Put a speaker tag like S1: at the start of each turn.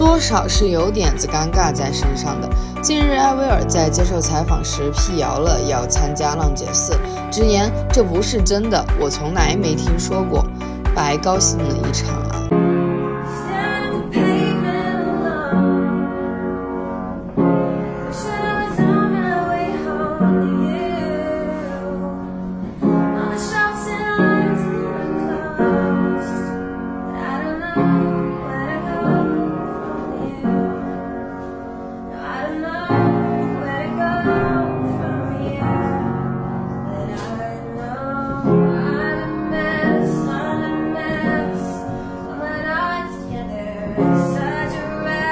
S1: 多少是有点子尴尬在身上的。近日，艾薇儿在接受采访时辟谣了要参加浪姐四，直言这不是真的，我从来没听说过，白高兴了一场啊。